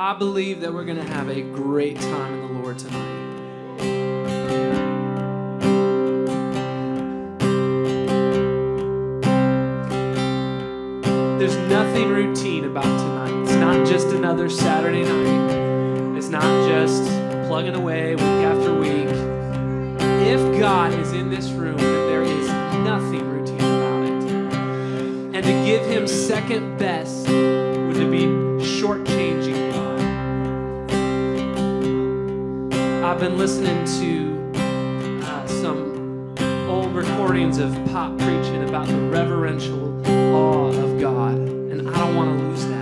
I believe that we're going to have a great time in the Lord tonight. There's nothing routine about tonight. It's not just another Saturday night. It's not just plugging away week after week. If God is in this room, I've been listening to uh, some old recordings of pop preaching about the reverential awe of God, and I don't want to lose that.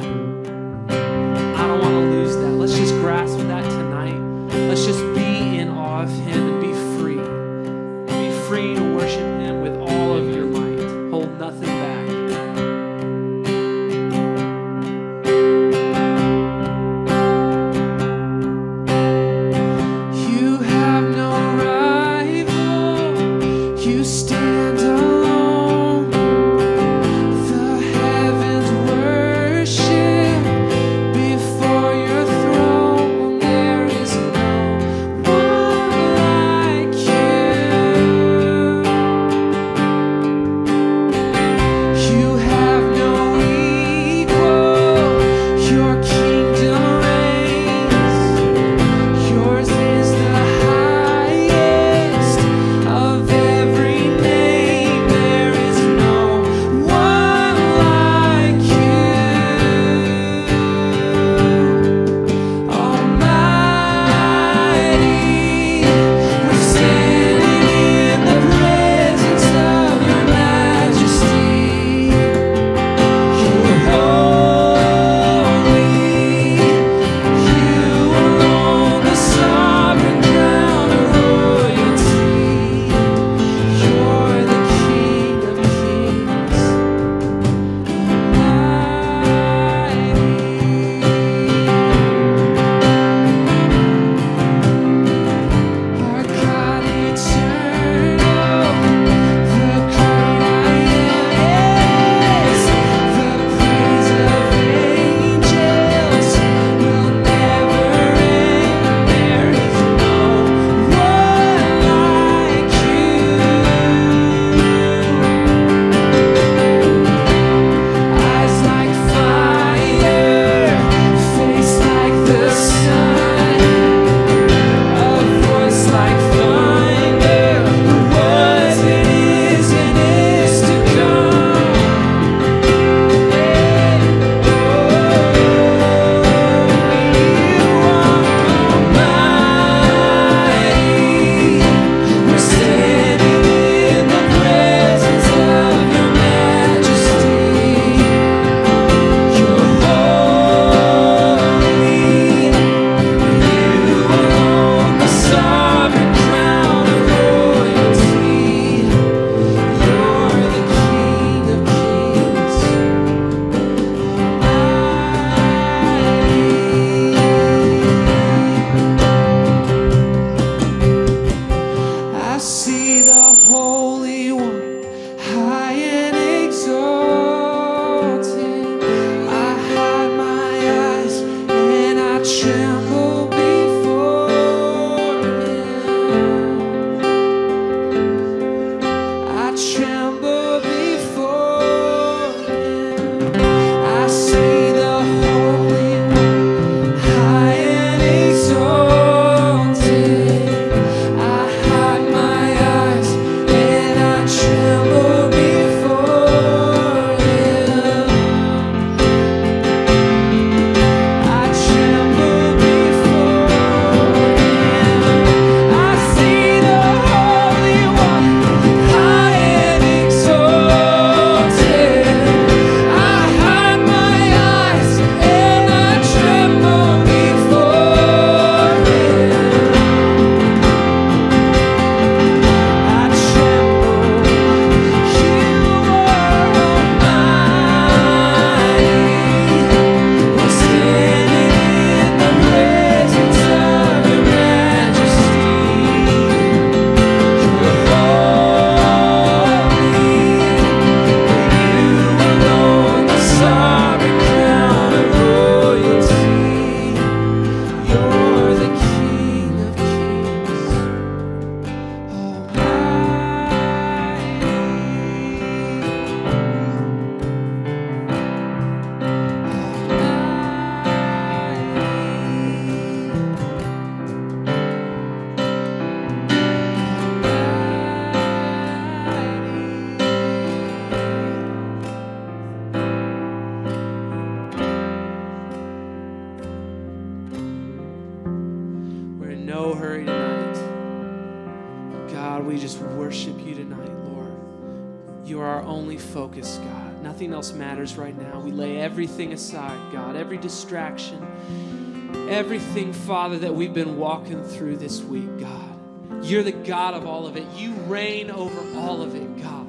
Distraction, everything, Father, that we've been walking through this week, God. You're the God of all of it. You reign over all of it, God.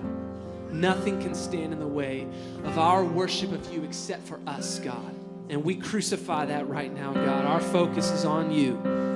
Nothing can stand in the way of our worship of you except for us, God. And we crucify that right now, God. Our focus is on you.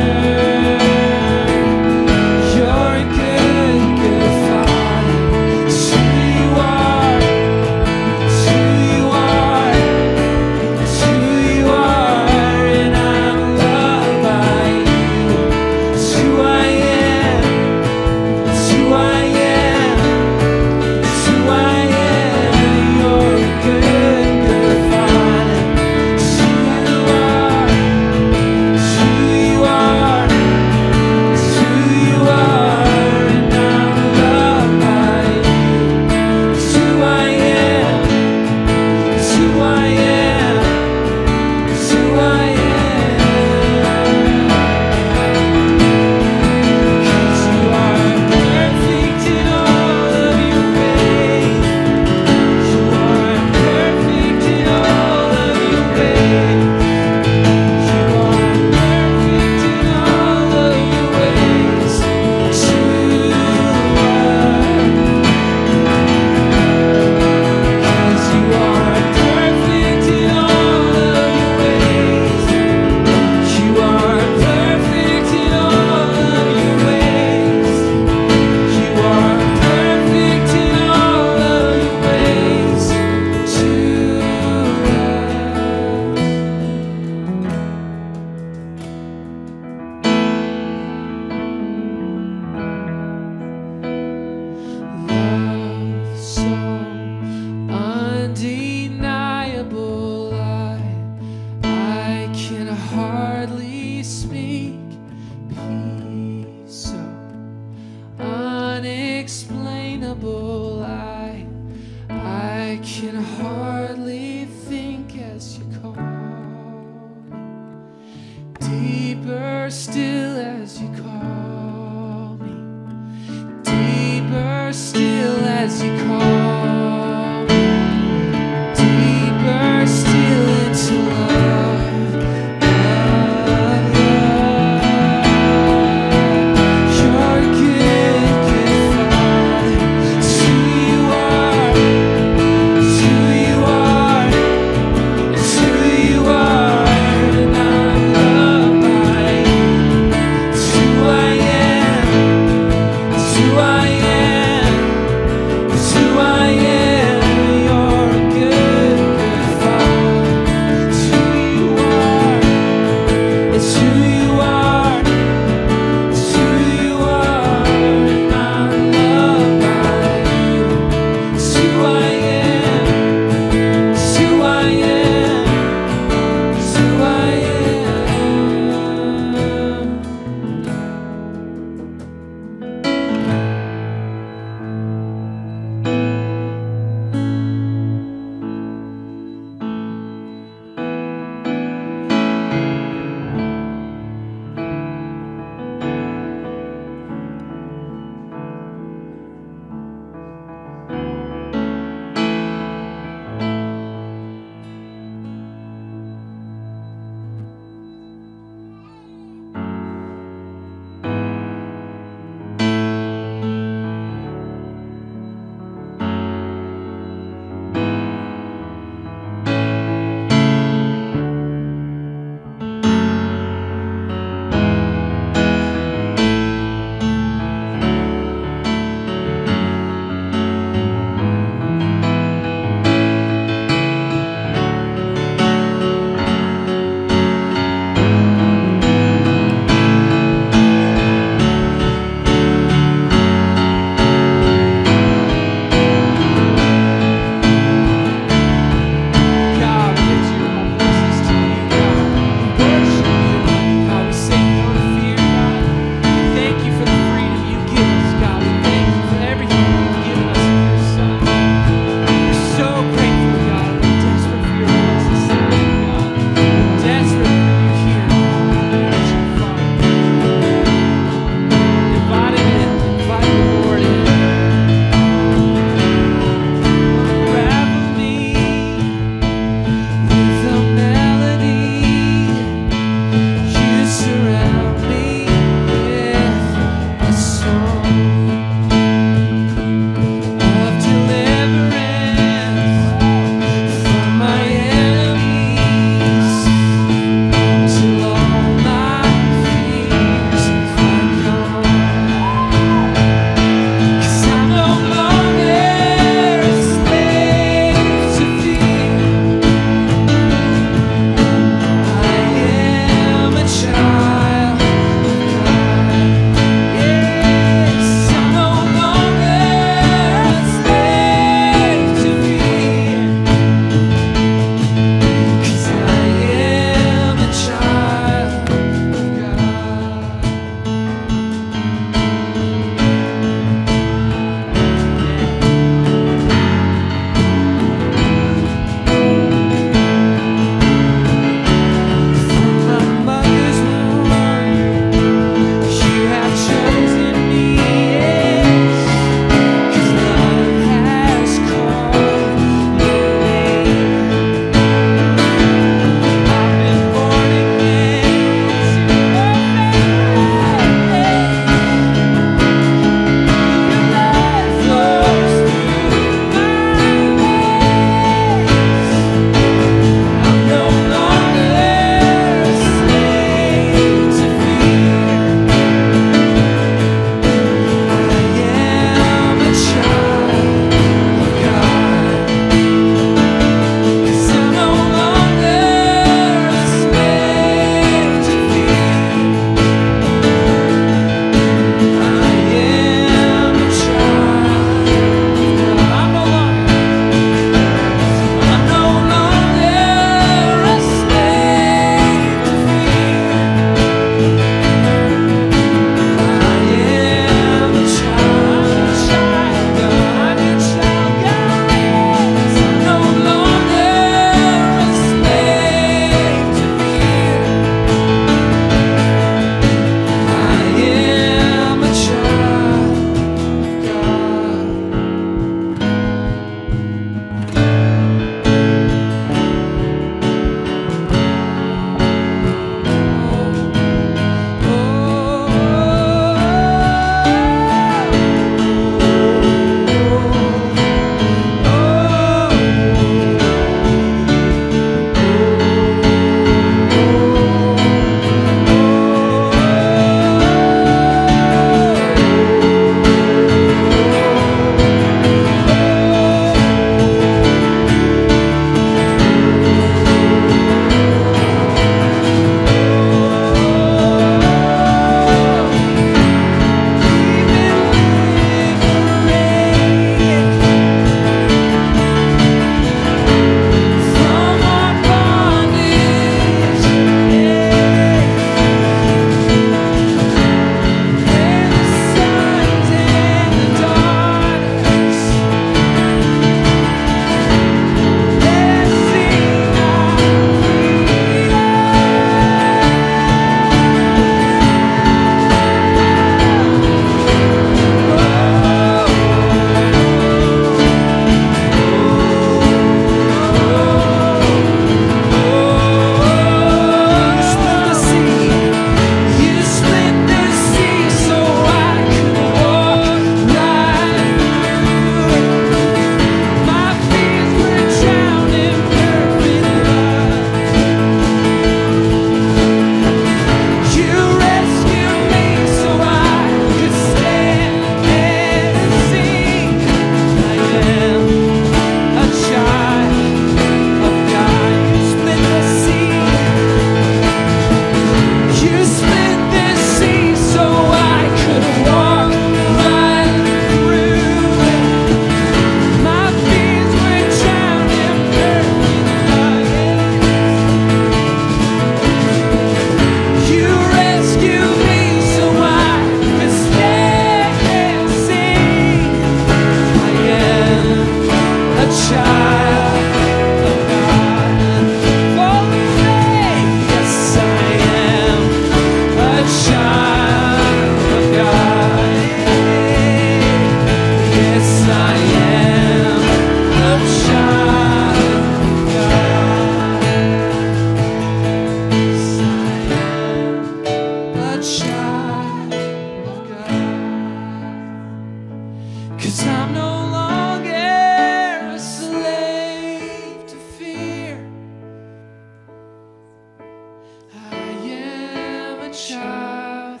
child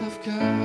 of God.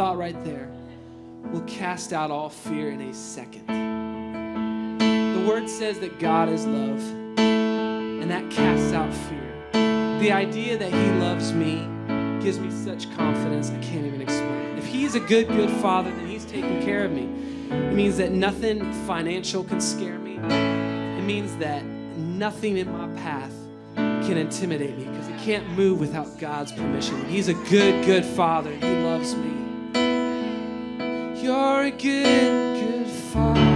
Thought right there will cast out all fear in a second. The word says that God is love, and that casts out fear. The idea that He loves me gives me such confidence I can't even explain. If He's a good, good Father, then He's taking care of me. It means that nothing financial can scare me. It means that nothing in my path can intimidate me because it can't move without God's permission. He's a good, good Father. He loves me. You're a good, good father.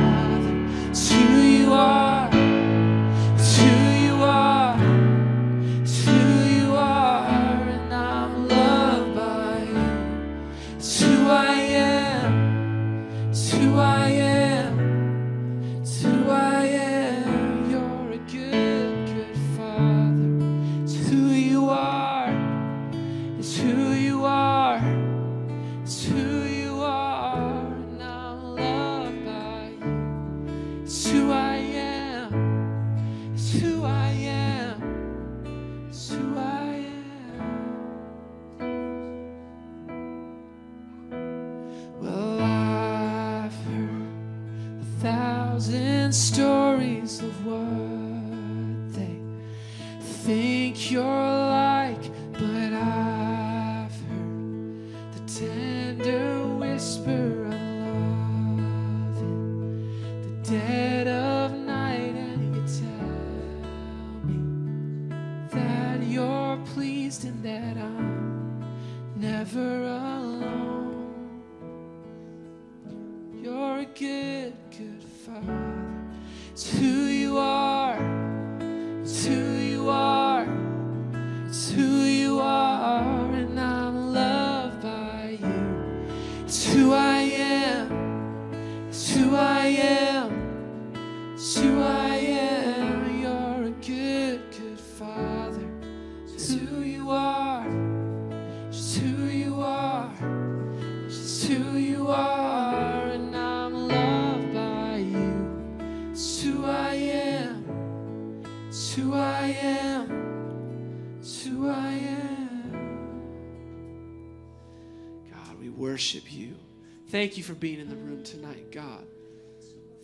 Thank you for being in the room tonight, God.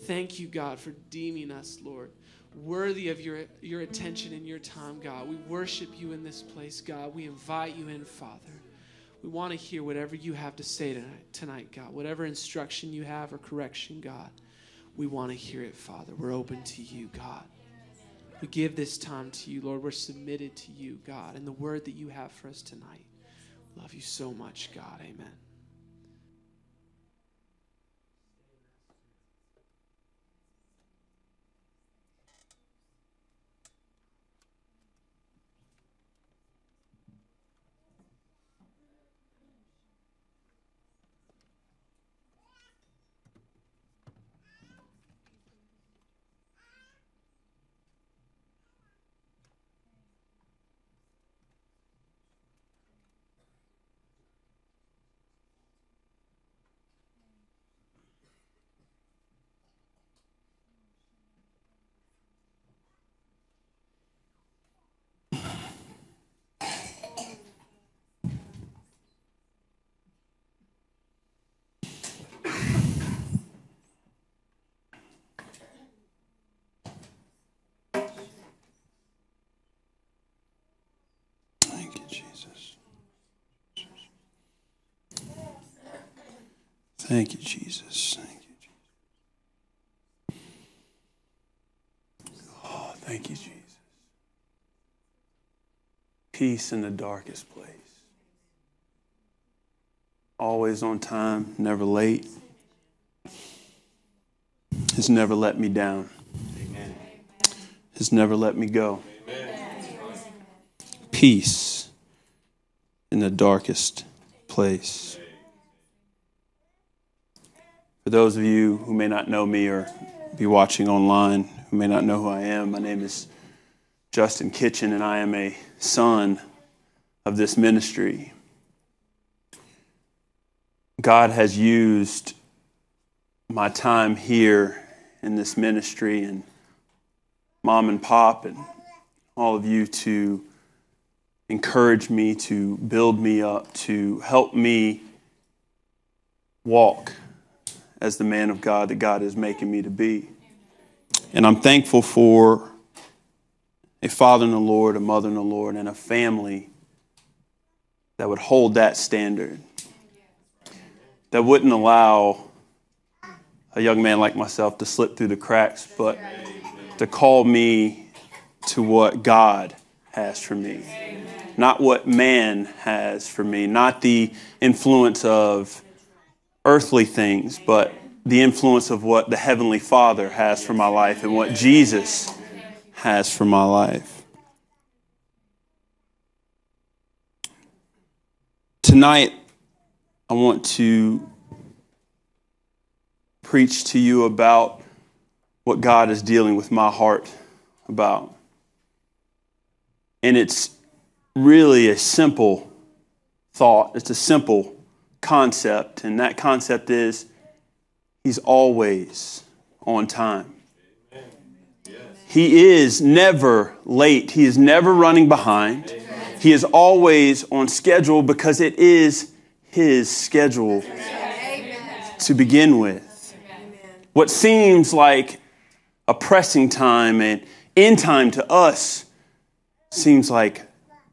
Thank you, God, for deeming us, Lord, worthy of your, your attention and your time, God. We worship you in this place, God. We invite you in, Father. We want to hear whatever you have to say tonight, tonight, God. Whatever instruction you have or correction, God. We want to hear it, Father. We're open to you, God. We give this time to you, Lord. We're submitted to you, God, and the word that you have for us tonight. Love you so much, God. Amen. Thank you, Jesus. Thank you, Jesus. Thank you, Jesus. Oh, thank you, Jesus. Peace in the darkest place. Always on time, never late. Has never let me down. Has never let me go peace in the darkest place. For those of you who may not know me or be watching online, who may not know who I am, my name is Justin Kitchen, and I am a son of this ministry. God has used my time here in this ministry and mom and pop and all of you to encourage me, to build me up, to help me walk as the man of God that God is making me to be. And I'm thankful for a father in the Lord, a mother in the Lord, and a family that would hold that standard, that wouldn't allow a young man like myself to slip through the cracks, but to call me to what God has for me not what man has for me, not the influence of earthly things, but the influence of what the Heavenly Father has for my life and what Jesus has for my life. Tonight, I want to preach to you about what God is dealing with my heart about. And it's really a simple thought, it's a simple concept, and that concept is He's always on time. He is never late. He is never running behind. He is always on schedule because it is His schedule to begin with. What seems like a pressing time and end time to us seems like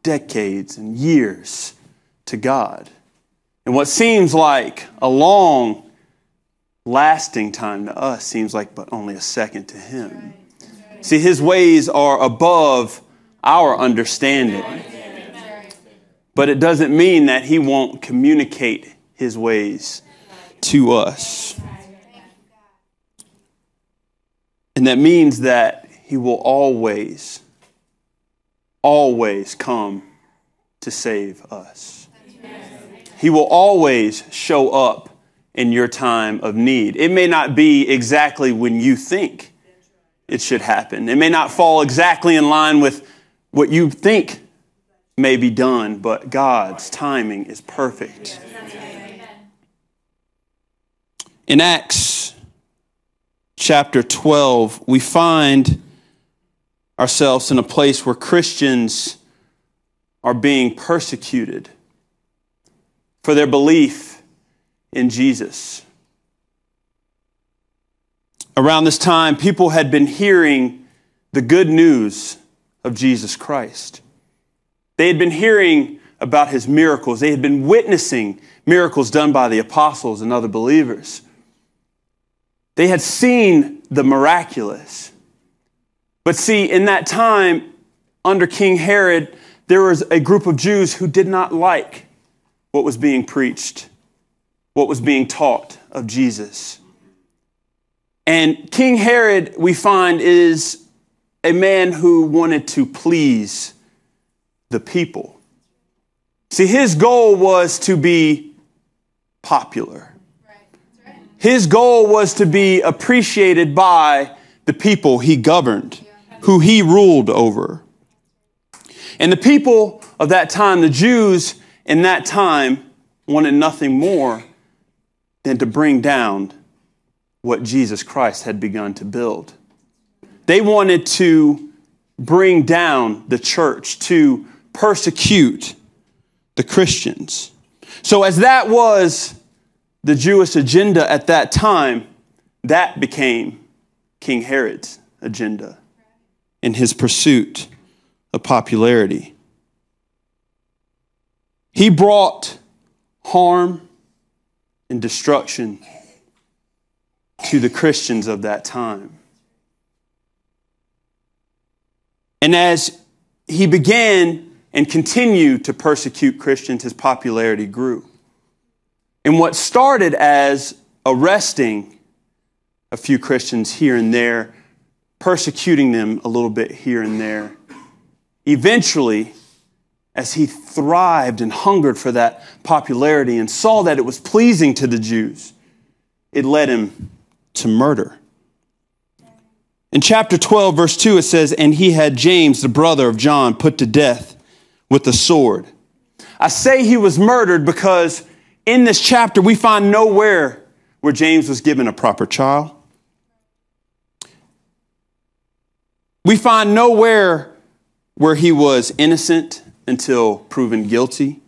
decades and years to God. And what seems like a long lasting time to us seems like but only a second to Him. See, His ways are above our understanding. But it doesn't mean that He won't communicate His ways to us. And that means that He will always always come to save us. He will always show up in your time of need. It may not be exactly when you think it should happen, it may not fall exactly in line with what you think may be done, but God's timing is perfect. In Acts chapter 12, we find ourselves in a place where Christians are being persecuted for their belief in Jesus. Around this time, people had been hearing the good news of Jesus Christ. They had been hearing about his miracles, they had been witnessing miracles done by the apostles and other believers. They had seen the miraculous. But see, in that time, under King Herod, there was a group of Jews who did not like what was being preached, what was being taught of Jesus. And King Herod, we find, is a man who wanted to please the people. See, his goal was to be popular. His goal was to be appreciated by the people he governed, who he ruled over. And the people of that time, the Jews in that time, wanted nothing more than to bring down what Jesus Christ had begun to build. They wanted to bring down the church, to persecute the Christians. So, as that was the Jewish agenda at that time, that became King Herod's agenda in his pursuit of popularity. He brought harm and destruction to the Christians of that time. And as he began and continued to persecute Christians, his popularity grew. And what started as arresting a few Christians here and there, persecuting them a little bit here and there, eventually, as he thrived and hungered for that popularity and saw that it was pleasing to the Jews, it led him to murder. In chapter 12, verse 2, it says, And he had James, the brother of John, put to death with the sword. I say he was murdered because in this chapter we find nowhere where James was given a proper trial. We find nowhere where he was innocent until proven guilty.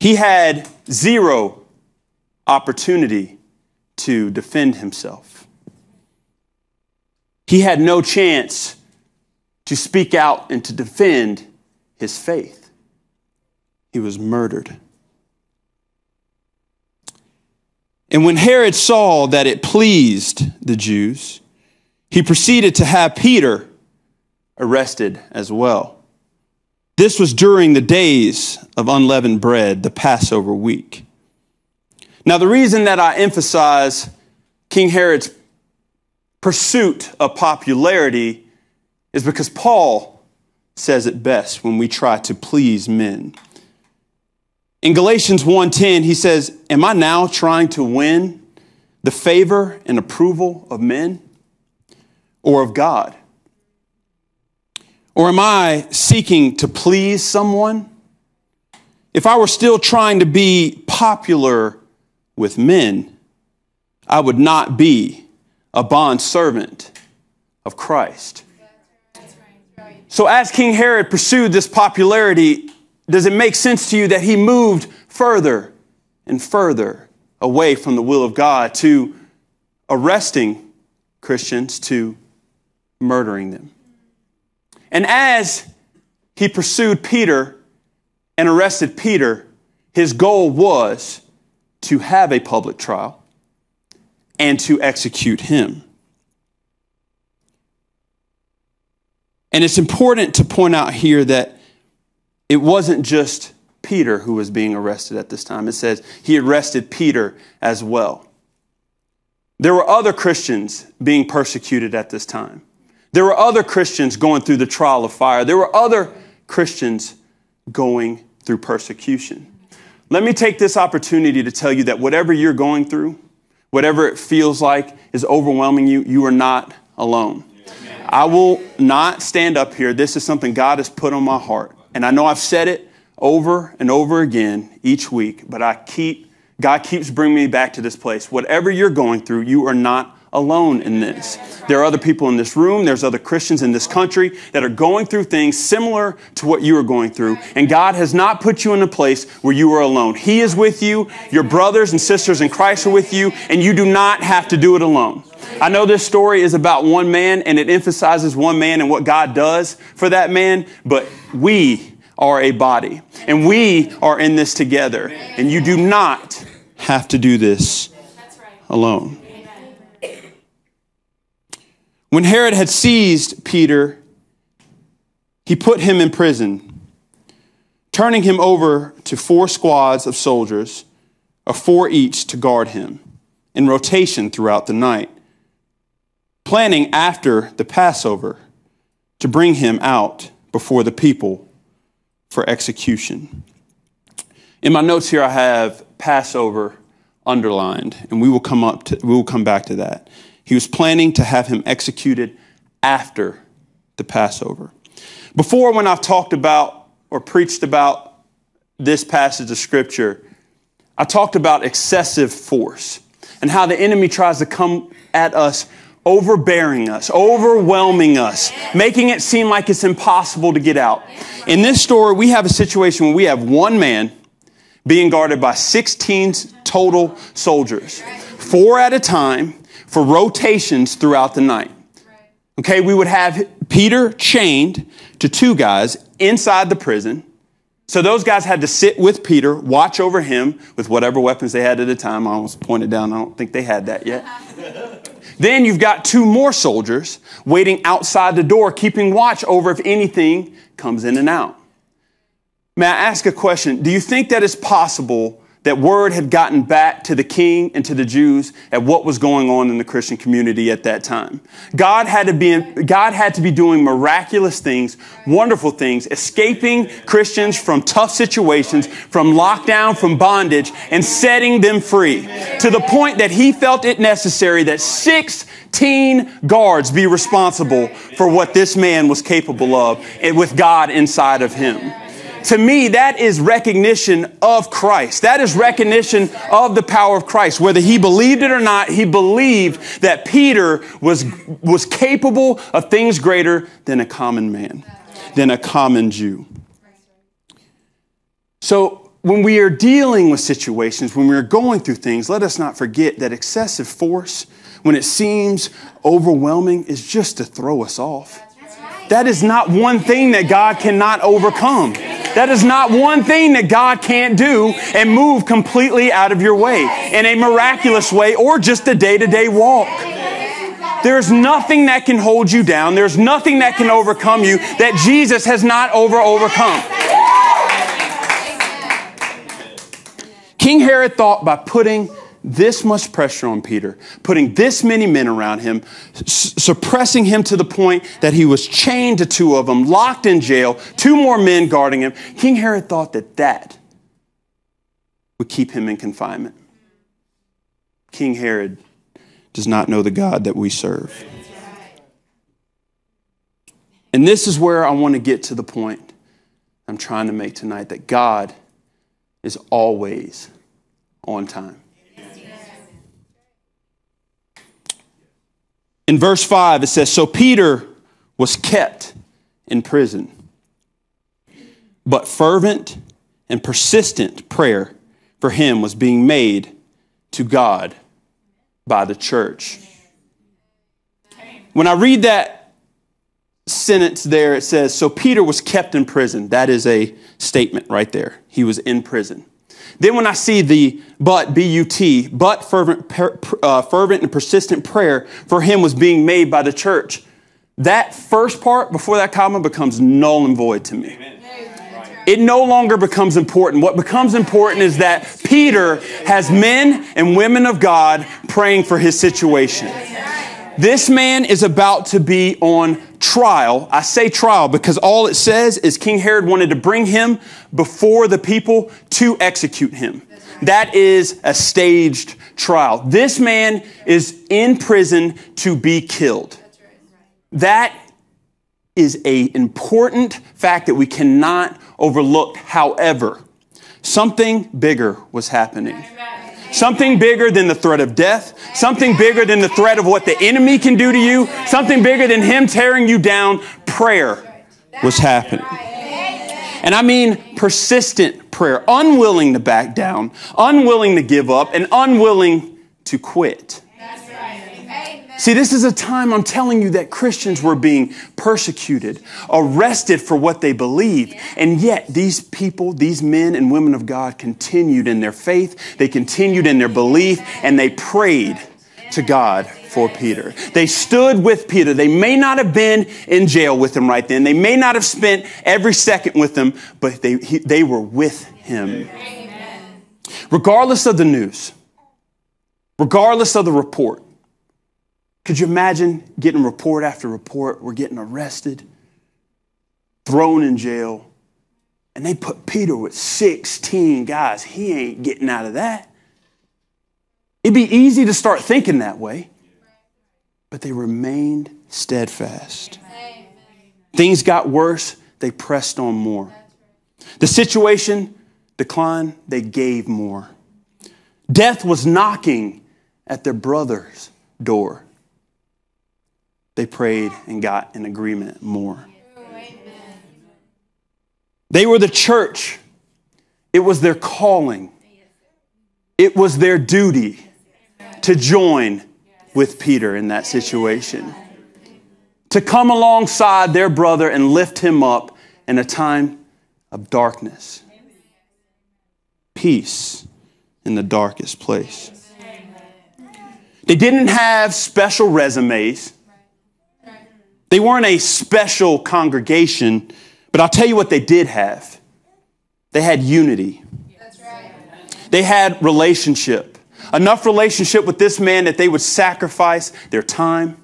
He had zero opportunity to defend himself. He had no chance to speak out and to defend his faith. He was murdered. And when Herod saw that it pleased the Jews, he proceeded to have Peter arrested as well. This was during the days of unleavened bread, the Passover week. Now, the reason that I emphasize King Herod's pursuit of popularity is because Paul says it best when we try to please men. In Galatians 1:10, he says, "Am I now trying to win the favor and approval of men or of God? Or am I seeking to please someone? If I were still trying to be popular with men, I would not be a bond servant of Christ. So, as King Herod pursued this popularity, does it make sense to you that he moved further and further away from the will of God to arresting Christians, to murdering them? And as he pursued Peter and arrested Peter, his goal was to have a public trial and to execute him. And it's important to point out here that it wasn't just Peter who was being arrested at this time. It says he arrested Peter as well. There were other Christians being persecuted at this time. There were other Christians going through the trial of fire. There were other Christians going through persecution. Let me take this opportunity to tell you that whatever you're going through, whatever it feels like is overwhelming you, you are not alone. I will not stand up here. This is something God has put on my heart. And I know I've said it over and over again each week, but I keep, God keeps bringing me back to this place. Whatever you're going through, you are not alone in this. There are other people in this room, there's other Christians in this country that are going through things similar to what you are going through. And God has not put you in a place where you are alone. He is with you, your brothers and sisters in Christ are with you, and you do not have to do it alone. I know this story is about one man and it emphasizes one man and what God does for that man, but we are a body and we are in this together. And you do not have to do this alone. When Herod had seized Peter, he put him in prison, turning him over to four squads of soldiers, of four each to guard him, in rotation throughout the night, planning after the Passover to bring him out before the people for execution. In my notes here, I have Passover underlined, and we will come up to, we will come back to that. He was planning to have him executed after the Passover. Before, when I've talked about or preached about this passage of Scripture, I talked about excessive force and how the enemy tries to come at us overbearing us, overwhelming us, making it seem like it's impossible to get out. In this story, we have a situation where we have one man being guarded by 16 total soldiers, four at a time, for rotations throughout the night. Okay, we would have Peter chained to two guys inside the prison. So those guys had to sit with Peter, watch over him with whatever weapons they had at the time. I almost pointed down, I don't think they had that yet. then you've got two more soldiers waiting outside the door, keeping watch over if anything comes in and out. May I ask a question? Do you think that it's possible that word had gotten back to the king and to the Jews at what was going on in the Christian community at that time. God had to be, God had to be doing miraculous things, wonderful things, escaping Christians from tough situations, from lockdown, from bondage, and setting them free to the point that he felt it necessary that 16 guards be responsible for what this man was capable of and with God inside of him to me, that is recognition of Christ. That is recognition of the power of Christ. Whether he believed it or not, he believed that Peter was, was capable of things greater than a common man, than a common Jew. So, when we are dealing with situations, when we are going through things, let us not forget that excessive force, when it seems overwhelming, is just to throw us off. That is not one thing that God cannot overcome. That is not one thing that God can't do and move completely out of your way in a miraculous way or just a day to day walk. There's nothing that can hold you down. There's nothing that can overcome you that Jesus has not over overcome. King Herod thought by putting this much pressure on Peter, putting this many men around him, suppressing him to the point that he was chained to two of them, locked in jail, two more men guarding him. King Herod thought that that would keep him in confinement. King Herod does not know the God that we serve. And this is where I want to get to the point I'm trying to make tonight that God is always on time. In verse 5, it says So Peter was kept in prison, but fervent and persistent prayer for him was being made to God by the church. When I read that sentence there, it says, So Peter was kept in prison. That is a statement right there. He was in prison. Then when I see the but, B-U-T, but fervent, per, uh, fervent and persistent prayer for him was being made by the church, that first part before that comma becomes null and void to me. It no longer becomes important. What becomes important is that Peter has men and women of God praying for his situation. This man is about to be on trial. I say trial because all it says is King Herod wanted to bring him before the people to execute him. That is a staged trial. This man is in prison to be killed. That is a important fact that we cannot overlook. However, something bigger was happening. Something bigger than the threat of death, something bigger than the threat of what the enemy can do to you, something bigger than him tearing you down. Prayer was happening. And I mean persistent prayer, unwilling to back down, unwilling to give up, and unwilling to quit. See, this is a time I'm telling you that Christians were being persecuted, arrested for what they believed. And yet, these people, these men and women of God, continued in their faith, they continued in their belief, and they prayed to God for Peter. They stood with Peter. They may not have been in jail with him right then, they may not have spent every second with him, but they, he, they were with him. Regardless of the news, regardless of the report, could you imagine getting report after report? We're getting arrested, thrown in jail, and they put Peter with 16 guys. He ain't getting out of that. It'd be easy to start thinking that way, but they remained steadfast. Things got worse, they pressed on more. The situation declined, they gave more. Death was knocking at their brother's door they prayed and got an agreement more. They were the church. It was their calling. It was their duty to join with Peter in that situation. To come alongside their brother and lift him up in a time of darkness. Peace in the darkest place. They didn't have special resumes. They weren't a special congregation, but I'll tell you what they did have. They had unity. They had relationship. Enough relationship with this man that they would sacrifice their time,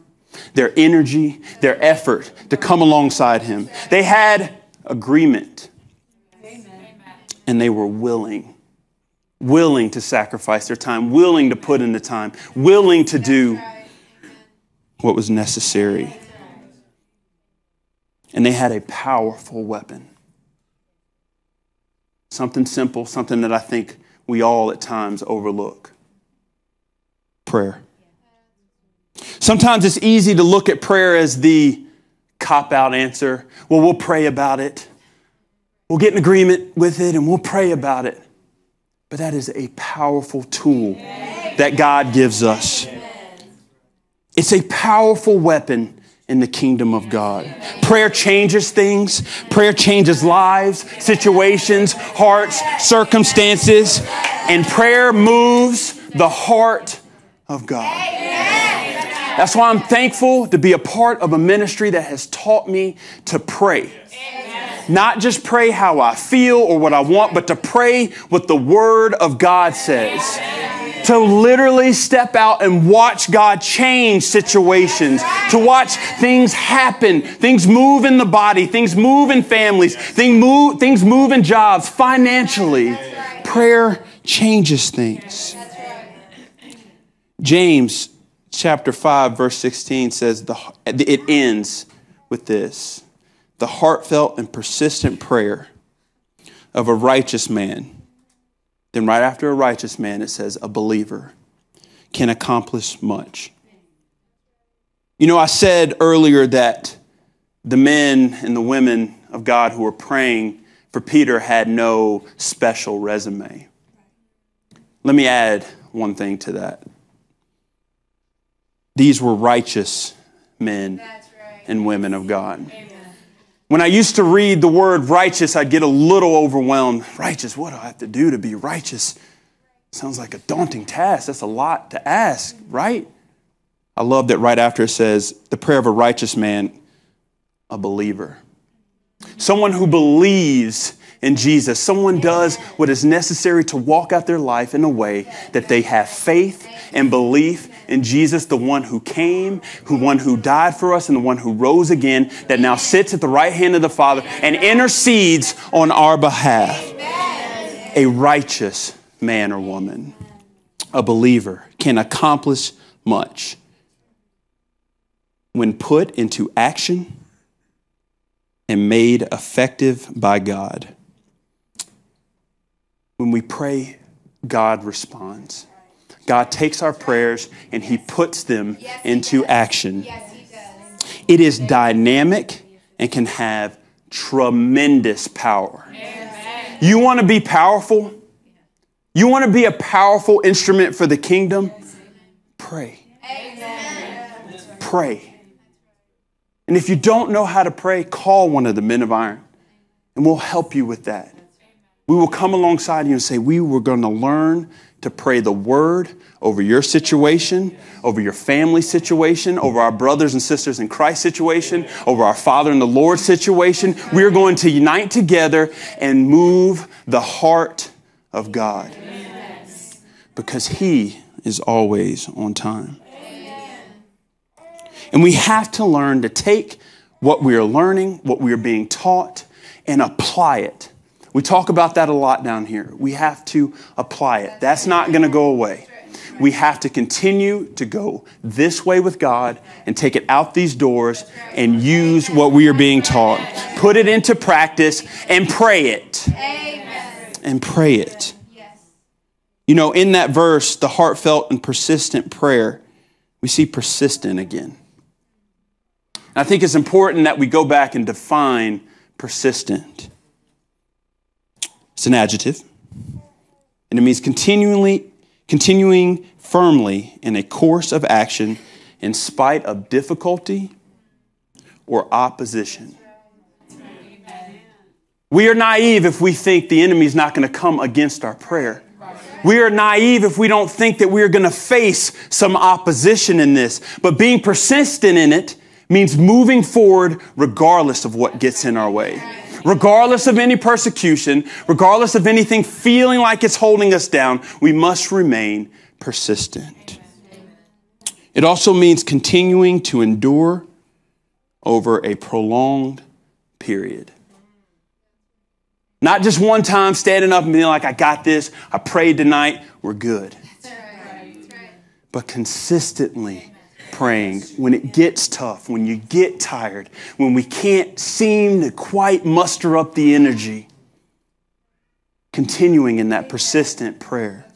their energy, their effort to come alongside him. They had agreement. And they were willing. Willing to sacrifice their time, willing to put in the time, willing to do what was necessary and they had a powerful weapon. Something simple, something that I think we all at times overlook prayer. Sometimes it's easy to look at prayer as the cop out answer. Well, we'll pray about it. We'll get in agreement with it and we'll pray about it. But that is a powerful tool that God gives us. It's a powerful weapon in the kingdom of God. Prayer changes things. Prayer changes lives, situations, hearts, circumstances, and prayer moves the heart of God. That's why I'm thankful to be a part of a ministry that has taught me to pray. Not just pray how I feel or what I want, but to pray what the Word of God says to literally step out and watch God change situations, to watch things happen, things move in the body, things move in families, things move, things move in jobs, financially. Prayer changes things. James chapter 5, verse 16 says, the, it ends with this the heartfelt and persistent prayer of a righteous man then, right after a righteous man, it says a believer can accomplish much. You know, I said earlier that the men and the women of God who were praying for Peter had no special resume. Let me add one thing to that. These were righteous men right. and women of God. Amen. When I used to read the word righteous, I'd get a little overwhelmed. Righteous, what do I have to do to be righteous? Sounds like a daunting task. That's a lot to ask, right? I love that right after it says, the prayer of a righteous man, a believer. Someone who believes in Jesus. Someone does what is necessary to walk out their life in a way that they have faith and belief in Jesus, the one who came, who one who died for us, and the one who rose again, that now sits at the right hand of the Father and intercedes on our behalf. A righteous man or woman, a believer, can accomplish much when put into action and made effective by God. When we pray, God responds. God takes our prayers and He puts them into action. Yes, he does. It is dynamic and can have tremendous power. You want to be powerful? You want to be a powerful instrument for the kingdom? Pray. Pray. And if you don't know how to pray, call one of the men of iron and we'll help you with that. We will come alongside you and say, We were going to learn to pray the word over your situation, over your family situation, over our brothers and sisters in Christ situation, over our Father in the Lord situation. We are going to unite together and move the heart of God because He is always on time. And we have to learn to take what we are learning, what we are being taught, and apply it. We talk about that a lot down here. We have to apply it. That's not going to go away. We have to continue to go this way with God and take it out these doors and use what we are being taught. Put it into practice and pray it. Amen. And pray it. You know, in that verse, the heartfelt and persistent prayer, we see persistent again. And I think it's important that we go back and define persistent. It's an adjective, and it means continually, continuing firmly in a course of action in spite of difficulty or opposition. We are naive if we think the enemy is not going to come against our prayer. We are naive if we don't think that we are going to face some opposition in this. But being persistent in it means moving forward regardless of what gets in our way. Regardless of any persecution, regardless of anything feeling like it's holding us down, we must remain persistent. It also means continuing to endure over a prolonged period. Not just one time standing up and being like, I got this, I prayed tonight, we're good. But consistently praying when it gets tough, when you get tired, when we can't seem to quite muster up the energy. Continuing in that persistent prayer.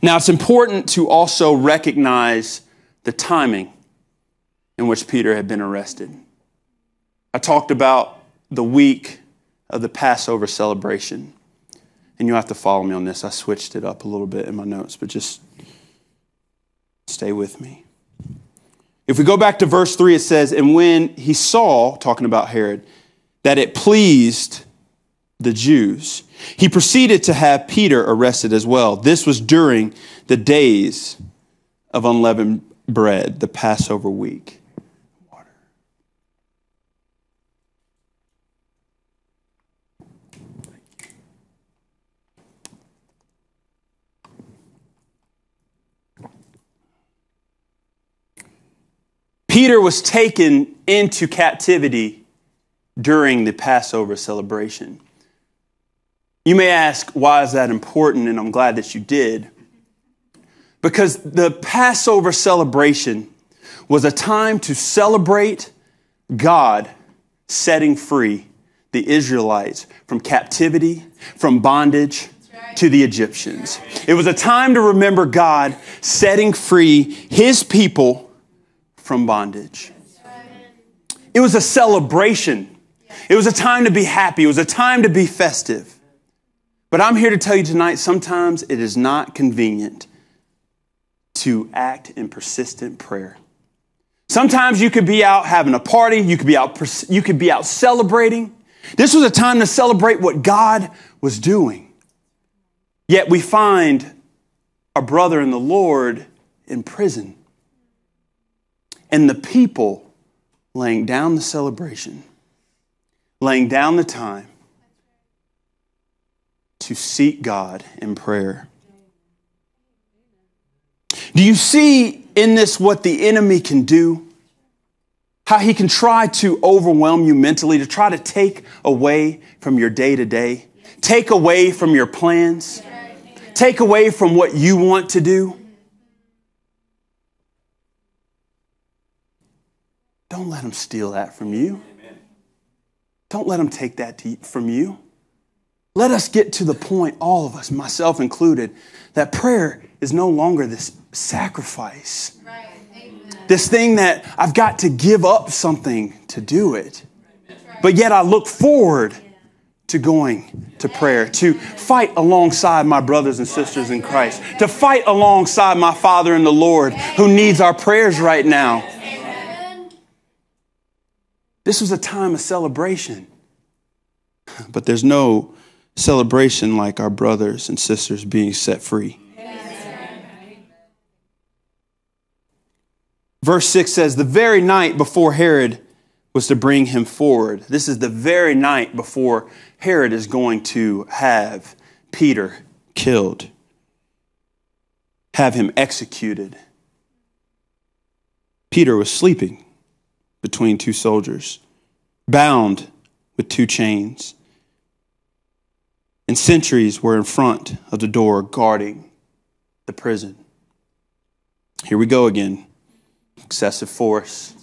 Now, it's important to also recognize the timing in which Peter had been arrested. I talked about the week of the Passover celebration. And you'll have to follow me on this. I switched it up a little bit in my notes, but just stay with me. If we go back to verse 3, it says, And when he saw, talking about Herod, that it pleased the Jews, he proceeded to have Peter arrested as well. This was during the days of unleavened bread, the Passover week. Peter was taken into captivity during the Passover celebration. You may ask, why is that important? And I'm glad that you did. Because the Passover celebration was a time to celebrate God setting free the Israelites from captivity, from bondage to the Egyptians. It was a time to remember God setting free his people from bondage. It was a celebration. It was a time to be happy. It was a time to be festive. But I'm here to tell you tonight sometimes it is not convenient to act in persistent prayer. Sometimes you could be out having a party, you could be out you could be out celebrating. This was a time to celebrate what God was doing. Yet we find a brother in the Lord in prison and the people laying down the celebration, laying down the time to seek God in prayer. Do you see in this what the enemy can do? How he can try to overwhelm you mentally, to try to take away from your day to day, take away from your plans, take away from what you want to do. Don't let them steal that from you. Don't let them take that from you. Let us get to the point, all of us, myself included, that prayer is no longer this sacrifice. Right. Amen. This thing that I've got to give up something to do it. But yet I look forward to going to prayer, to fight alongside my brothers and sisters in Christ, to fight alongside my Father in the Lord who needs our prayers right now. This was a time of celebration. But there's no celebration like our brothers and sisters being set free. Verse 6 says, The very night before Herod was to bring him forward, this is the very night before Herod is going to have Peter killed, have him executed. Peter was sleeping between two soldiers, bound with two chains. And sentries were in front of the door guarding the prison. Here we go again excessive force.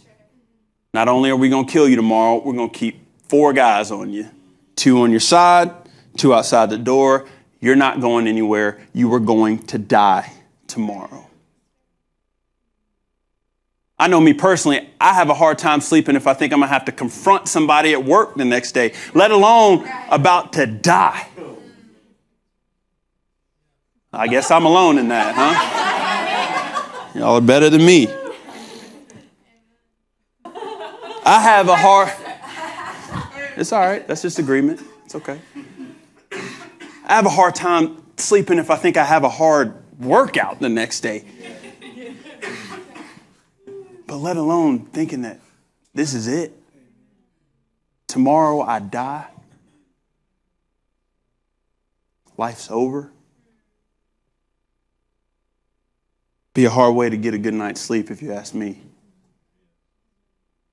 Not only are we going to kill you tomorrow, we're going to keep four guys on you two on your side, two outside the door. You're not going anywhere. You are going to die tomorrow. I know me personally, I have a hard time sleeping if I think I'm to have to confront somebody at work the next day, let alone about to die. I guess I'm alone in that, huh? Y'all are better than me. I have a hard. It's all right. That's just agreement. It's okay. I have a hard time sleeping if I think I have a hard workout the next day. But let alone thinking that this is it. Tomorrow I die. Life's over. Be a hard way to get a good night's sleep if you ask me.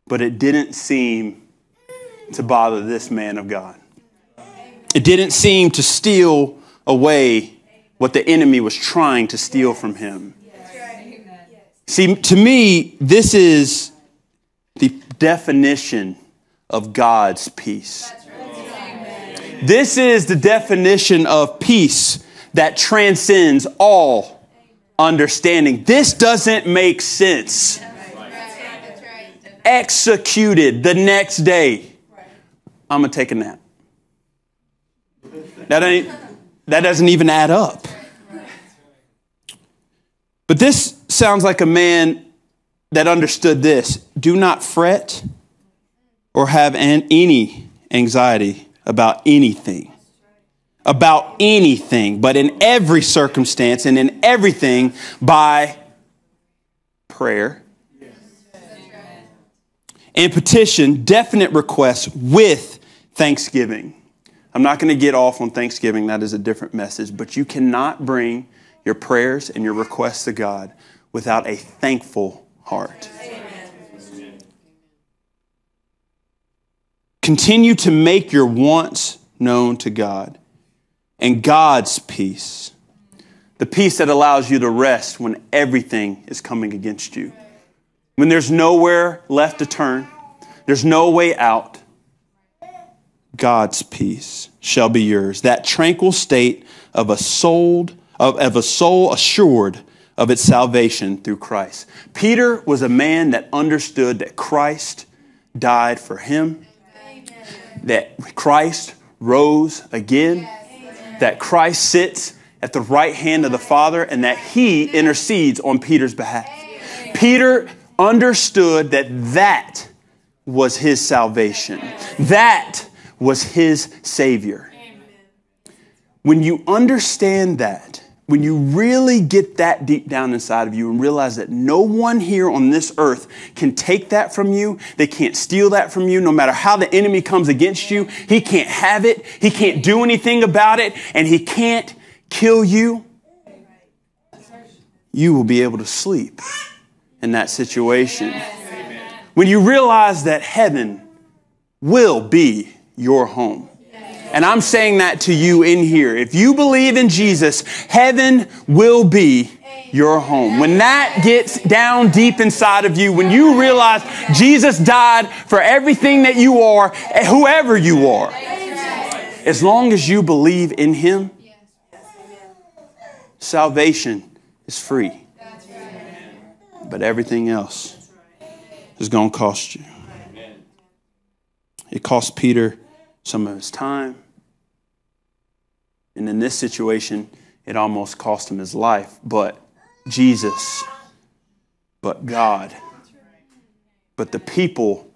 But it didn't seem to bother this man of God. It didn't seem to steal away what the enemy was trying to steal from him. See, to me, this is the definition of God's peace. This is the definition of peace that transcends all understanding. This doesn't make sense. Executed the next day. I'm going to take a nap. That, ain't, that doesn't even add up. But this sounds like a man that understood this do not fret or have an, any anxiety about anything. About anything, but in every circumstance and in everything by prayer and petition, definite requests with thanksgiving. I'm not going to get off on Thanksgiving, that is a different message, but you cannot bring your prayers and your requests to God without a thankful heart. Continue to make your wants known to God and God's peace, the peace that allows you to rest when everything is coming against you. When there's nowhere left to turn, there's no way out, God's peace shall be yours. That tranquil state of a soul, of, of a soul assured of its salvation through Christ. Peter was a man that understood that Christ died for him, that Christ rose again, that Christ sits at the right hand of the Father, and that he intercedes on Peter's behalf. Peter understood that that was his salvation. That was his Savior. When you understand that, when you really get that deep down inside of you and realize that no one here on this earth can take that from you, they can't steal that from you, no matter how the enemy comes against you, he can't have it, he can't do anything about it, and he can't kill you, you will be able to sleep in that situation. When you realize that heaven will be your home. And I'm saying that to you in here. If you believe in Jesus, heaven will be your home. When that gets down deep inside of you, when you realize Jesus died for everything that you are, whoever you are, As long as you believe in Him, salvation is free. But everything else is going to cost you. It cost Peter some of his time. And in this situation, it almost cost him his life. But Jesus, but God, but the people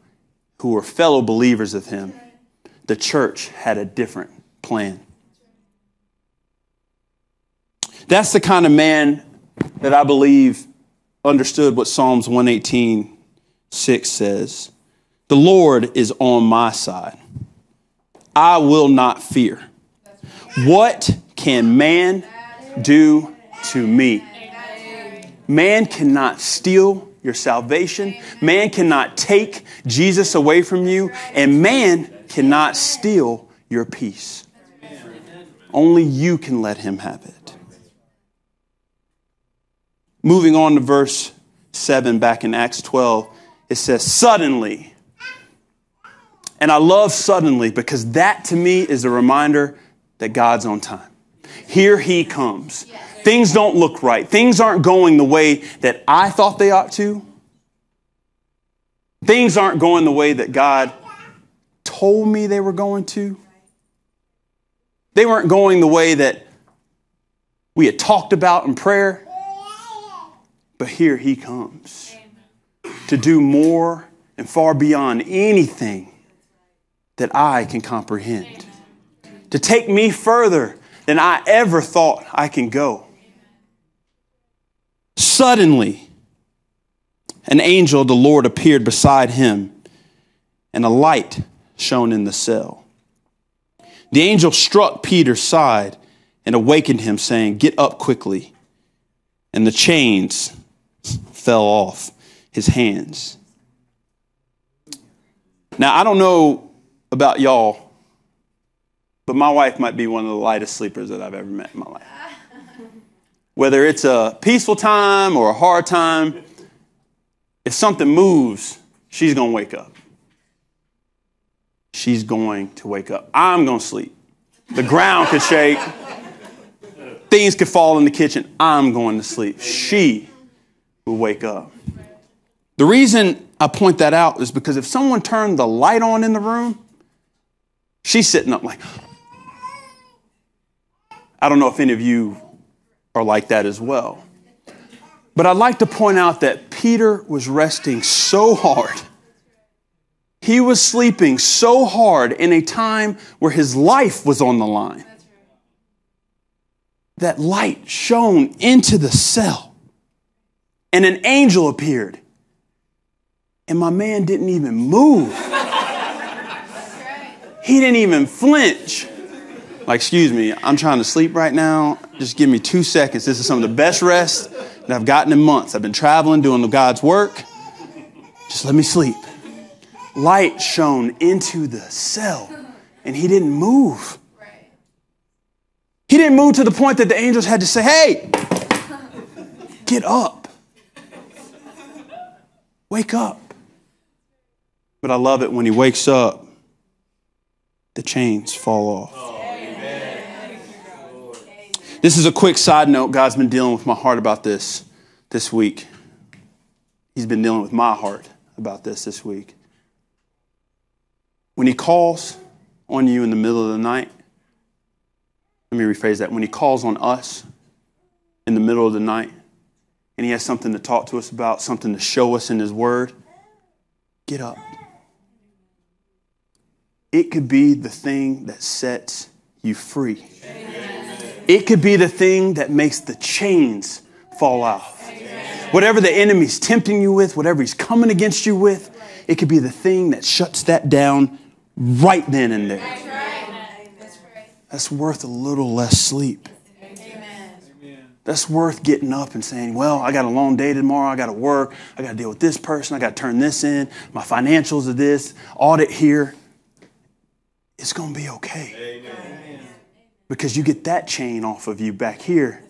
who were fellow believers of him, the church had a different plan. That's the kind of man that I believe understood what Psalms 118 6 says. The Lord is on my side. I will not fear. What can man do to me? Man cannot steal your salvation. Man cannot take Jesus away from you. And man cannot steal your peace. Only you can let him have it. Moving on to verse 7 back in Acts 12, it says, Suddenly, and I love suddenly because that to me is a reminder that God's on time. Here he comes. Things don't look right. Things aren't going the way that I thought they ought to. Things aren't going the way that God told me they were going to. They weren't going the way that we had talked about in prayer. But here he comes to do more and far beyond anything that I can comprehend, to take me further than I ever thought I can go. Suddenly, an angel of the Lord appeared beside him, and a light shone in the cell. The angel struck Peter's side and awakened him, saying, Get up quickly. And the chains fell off his hands. Now, I don't know about y'all, but my wife might be one of the lightest sleepers that I've ever met in my life. Whether it's a peaceful time or a hard time, if something moves, she's going to wake up. She's going to wake up. I'm going to sleep. The ground could shake. Things could fall in the kitchen. I'm going to sleep. She will wake up. The reason I point that out is because if someone turned the light on in the room, she's sitting up like, I don't know if any of you are like that as well. But I'd like to point out that Peter was resting so hard. He was sleeping so hard in a time where his life was on the line. That light shone into the cell, and an angel appeared. And my man didn't even move. He didn't even flinch. Like, excuse me, I'm trying to sleep right now. Just give me two seconds. This is some of the best rest that I've gotten in months. I've been traveling, doing God's work. Just let me sleep. Light shone into the cell, and he didn't move. He didn't move to the point that the angels had to say, Hey, get up. Wake up. But I love it when he wakes up, the chains fall off. This is a quick side note. God's been dealing with my heart about this this week. He's been dealing with my heart about this this week. When He calls on you in the middle of the night, let me rephrase that. When He calls on us in the middle of the night, and He has something to talk to us about, something to show us in His Word, get up. It could be the thing that sets you free. It could be the thing that makes the chains fall off. Whatever the enemy's tempting you with, whatever he's coming against you with, it could be the thing that shuts that down right then and there. That's worth a little less sleep. That's worth getting up and saying, Well, I got a long day tomorrow. I got to work. I got to deal with this person. I got to turn this in. My financials are this. Audit here. It's going to be okay. Because you get that chain off of you back here,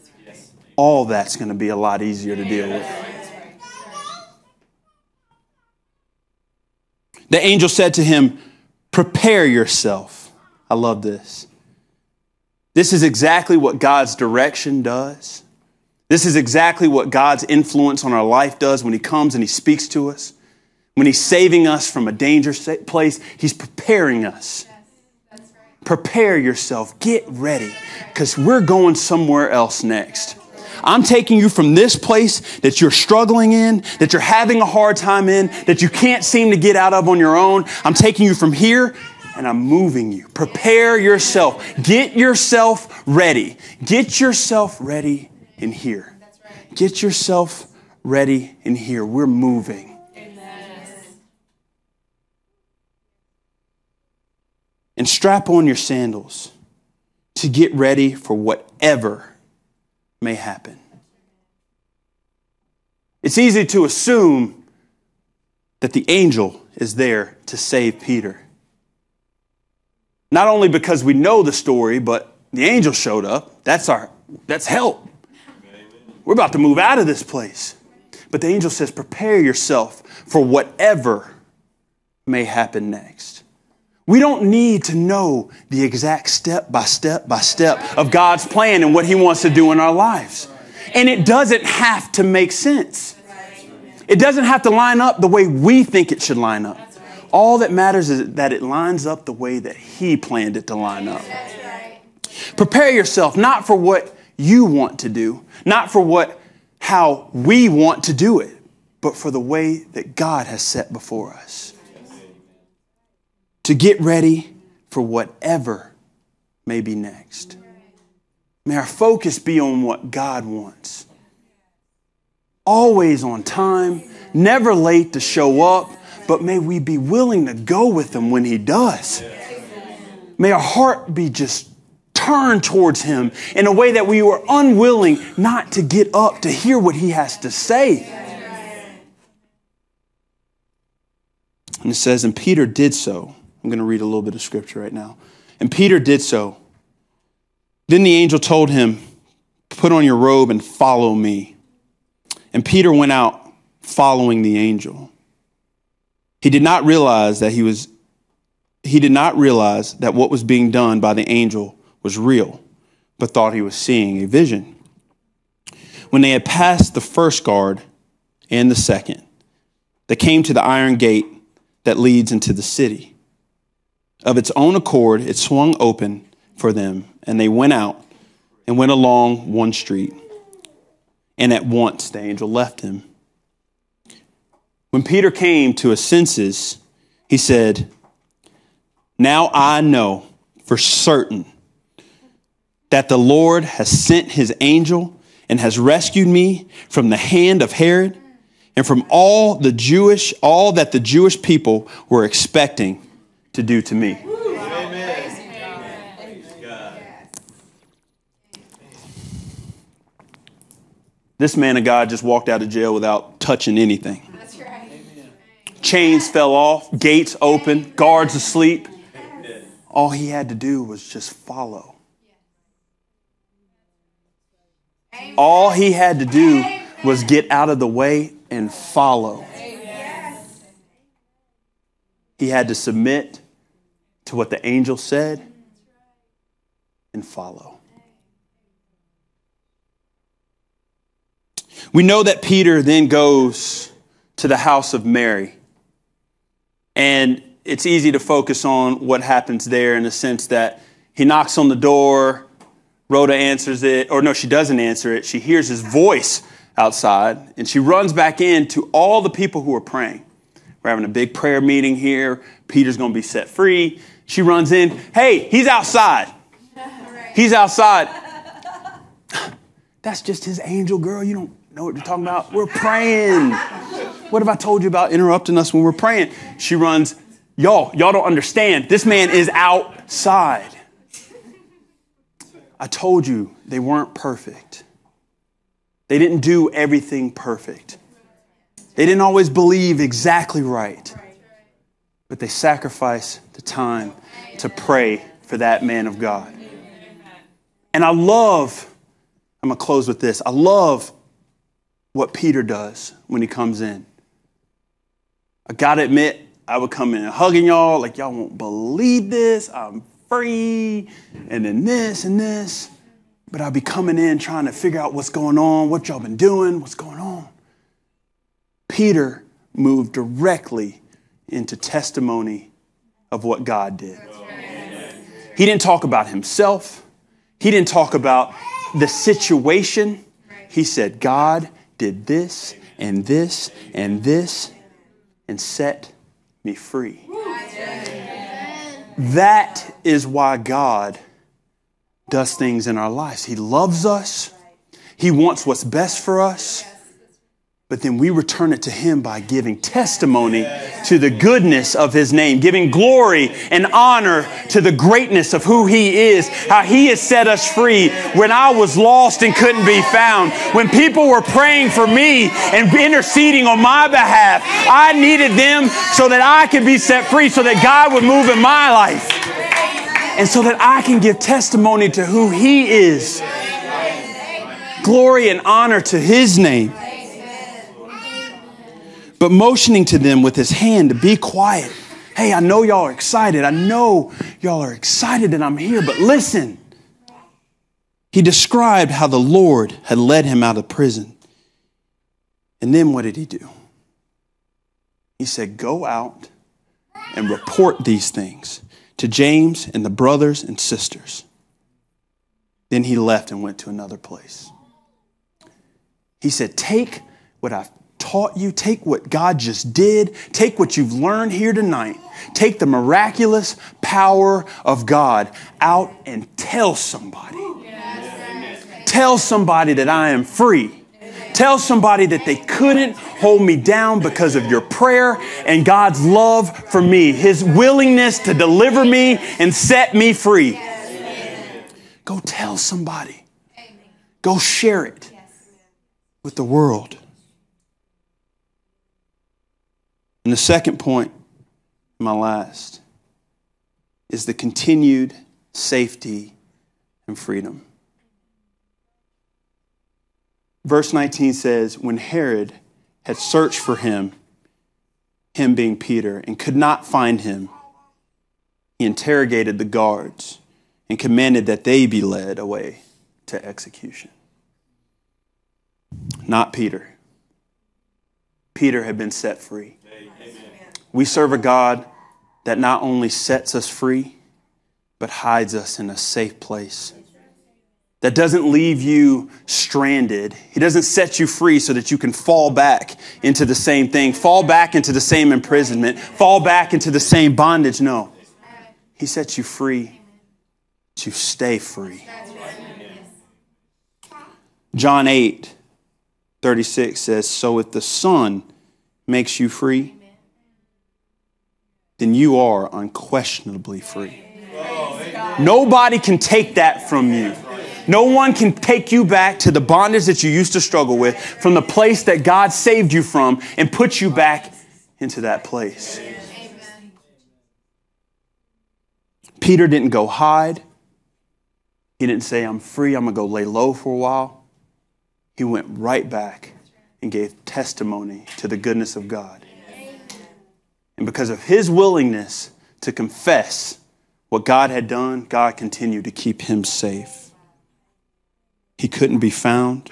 all that's going to be a lot easier to deal with. The angel said to him, Prepare yourself. I love this. This is exactly what God's direction does. This is exactly what God's influence on our life does when He comes and He speaks to us. When He's saving us from a dangerous place, He's preparing us. Prepare yourself, get ready, because we're going somewhere else next. I'm taking you from this place that you're struggling in, that you're having a hard time in, that you can't seem to get out of on your own. I'm taking you from here and I'm moving you. Prepare yourself. Get yourself ready. Get yourself ready in here. Get yourself ready in here. We're moving. And strap on your sandals to get ready for whatever may happen. It's easy to assume that the angel is there to save Peter. Not only because we know the story, but the angel showed up. That's our that's help. We're about to move out of this place. But the angel says, prepare yourself for whatever may happen next. We don't need to know the exact step by step by step of God's plan and what He wants to do in our lives. And it doesn't have to make sense. It doesn't have to line up the way we think it should line up. All that matters is that it lines up the way that He planned it to line up. Prepare yourself not for what you want to do, not for what how we want to do it, but for the way that God has set before us. To get ready for whatever may be next. May our focus be on what God wants. Always on time, never late to show up, but may we be willing to go with Him when He does. May our heart be just turned towards Him in a way that we were unwilling not to get up to hear what He has to say. And it says, and Peter did so. I'm going to read a little bit of scripture right now. And Peter did so. Then the angel told him, Put on your robe and follow me. And Peter went out following the angel. He did not realize that he was he did not realize that what was being done by the angel was real, but thought he was seeing a vision. When they had passed the first guard and the second, they came to the iron gate that leads into the city. Of its own accord, it swung open for them, and they went out and went along one street. And at once the angel left him. When Peter came to his senses, he said, Now I know for certain that the Lord has sent his angel and has rescued me from the hand of Herod and from all the Jewish, all that the Jewish people were expecting to do to me. This man of God just walked out of jail without touching anything. Chains fell off, gates open, guards asleep. All he had to do was just follow. All he had to do was get out of the way and follow. He had to submit to what the angel said and follow. We know that Peter then goes to the house of Mary. And it's easy to focus on what happens there in the sense that he knocks on the door, Rhoda answers it, or no, she doesn't answer it. She hears his voice outside, and she runs back in to all the people who are praying. We're having a big prayer meeting here. Peter's going to be set free. She runs in. Hey, he's outside. He's outside. That's just his angel, girl. You don't know what you're talking about. We're praying. What have I told you about interrupting us when we're praying? She runs. Y'all, y'all don't understand. This man is outside. I told you they weren't perfect. They didn't do everything perfect. They didn't always believe exactly right. But they sacrifice the time to pray for that man of God. And I love, I'm going to close with this. I love what Peter does when he comes in. I got to admit, I would come in hugging y'all like y'all won't believe this. I'm free, and then this and this. But I'll be coming in trying to figure out what's going on, what y'all been doing, what's going on. Peter moved directly into testimony of what God did. He didn't talk about himself. He didn't talk about the situation. He said, God did this and this and this and set me free. That is why God does things in our lives. He loves us, He wants what's best for us. But then we return it to Him by giving testimony to the goodness of His name, giving glory and honor to the greatness of who He is, how He has set us free when I was lost and couldn't be found. When people were praying for me and interceding on my behalf, I needed them so that I could be set free, so that God would move in my life, and so that I can give testimony to who He is. Glory and honor to His name but motioning to them with his hand to be quiet. Hey, I know y'all are excited. I know y'all are excited that I'm here, but listen. He described how the Lord had led him out of prison. And then what did he do? He said, Go out and report these things to James and the brothers and sisters. Then he left and went to another place. He said, Take what I've taught you, take what God just did, take what you've learned here tonight, take the miraculous power of God out and tell somebody. Tell somebody that I am free. Tell somebody that they couldn't hold me down because of your prayer and God's love for me, His willingness to deliver me and set me free. Go tell somebody. Go share it with the world. And the second point, my last, is the continued safety and freedom. Verse 19 says, When Herod had searched for him, him being Peter, and could not find him, he interrogated the guards and commanded that they be led away to execution. Not Peter. Peter had been set free. We serve a God that not only sets us free, but hides us in a safe place. That doesn't leave you stranded. He doesn't set you free so that you can fall back into the same thing, fall back into the same imprisonment, fall back into the same bondage. No. He sets you free to stay free. John 8, 36 says, So if the Son makes you free, then you are unquestionably free. Nobody can take that from you. No one can take you back to the bondage that you used to struggle with, from the place that God saved you from, and put you back into that place. Peter didn't go hide. He didn't say, I'm free, I'm going to go lay low for a while. He went right back and gave testimony to the goodness of God. And because of his willingness to confess what God had done, God continued to keep him safe. He couldn't be found.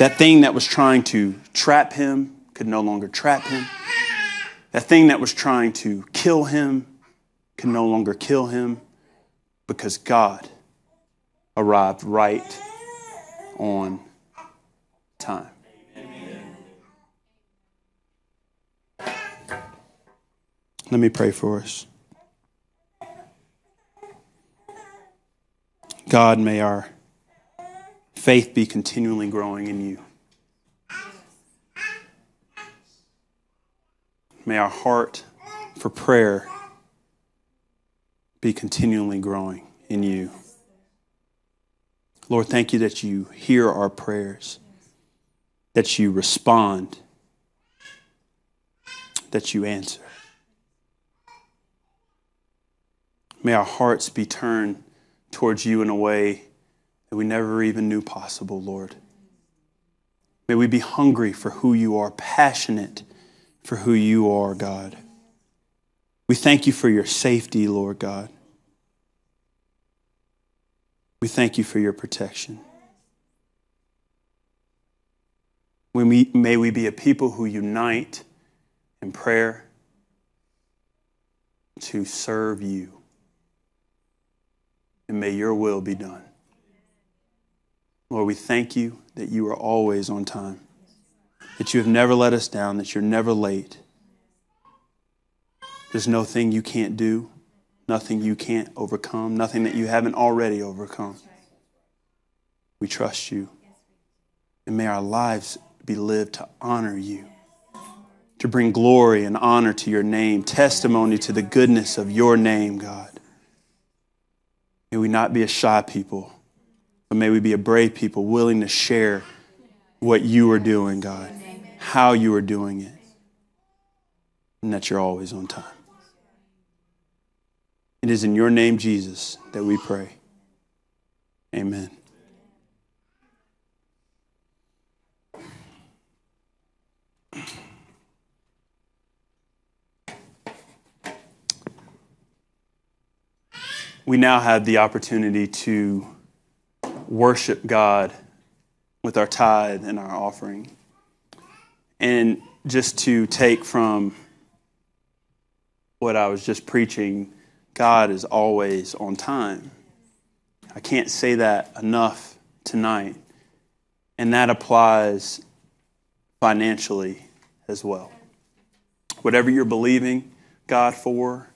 That thing that was trying to trap him could no longer trap him. That thing that was trying to kill him could no longer kill him because God arrived right on time. Let me pray for us. God, may our faith be continually growing in you. May our heart for prayer be continually growing in you. Lord, thank you that you hear our prayers, that you respond, that you answer. May our hearts be turned towards you in a way that we never even knew possible, Lord. May we be hungry for who you are, passionate for who you are, God. We thank you for your safety, Lord God. We thank you for your protection. We, may we be a people who unite in prayer to serve you. And may your will be done. Lord, we thank you that you are always on time, that you have never let us down, that you're never late. There's no thing you can't do, nothing you can't overcome, nothing that you haven't already overcome. We trust you. And may our lives be lived to honor you, to bring glory and honor to your name, testimony to the goodness of your name, God. May we not be a shy people, but may we be a brave people willing to share what you are doing, God, how you are doing it, and that you're always on time. It is in your name, Jesus, that we pray. Amen. We now have the opportunity to worship God with our tithe and our offering. And just to take from what I was just preaching, God is always on time. I can't say that enough tonight. And that applies financially as well. Whatever you're believing God for,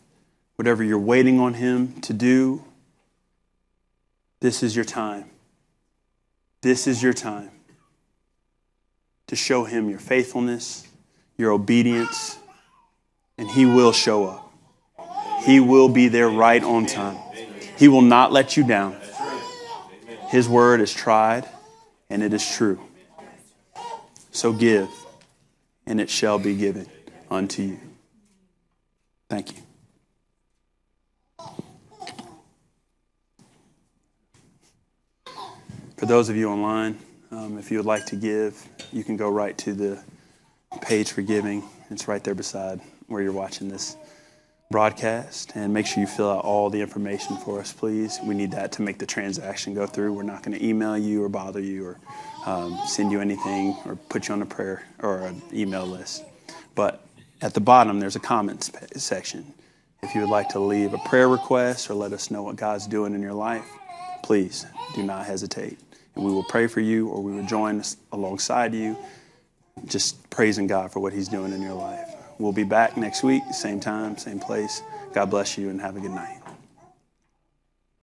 whatever you're waiting on Him to do, this is your time. This is your time to show Him your faithfulness, your obedience, and He will show up. He will be there right on time. He will not let you down. His word is tried and it is true. So give, and it shall be given unto you. Thank you. For those of you online, um, if you would like to give, you can go right to the page for giving. It's right there beside where you're watching this broadcast. And make sure you fill out all the information for us, please. We need that to make the transaction go through. We're not going to email you or bother you or um, send you anything or put you on a prayer or an email list. But at the bottom, there's a comments section. If you would like to leave a prayer request or let us know what God's doing in your life, please do not hesitate and we will pray for you or we will join alongside you, just praising God for what He's doing in your life. We'll be back next week, same time, same place. God bless you and have a good night.